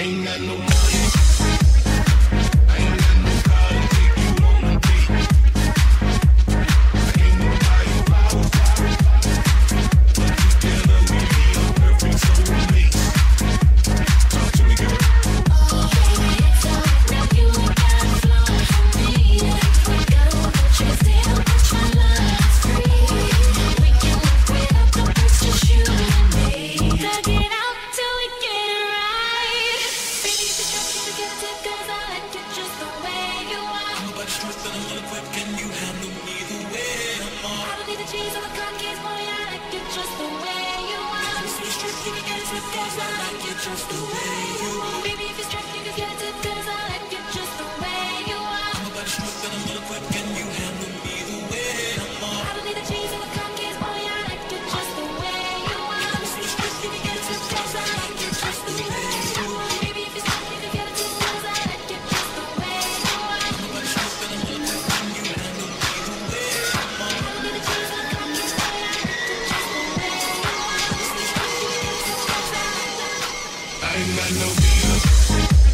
ain't got no just the way you are. Beat.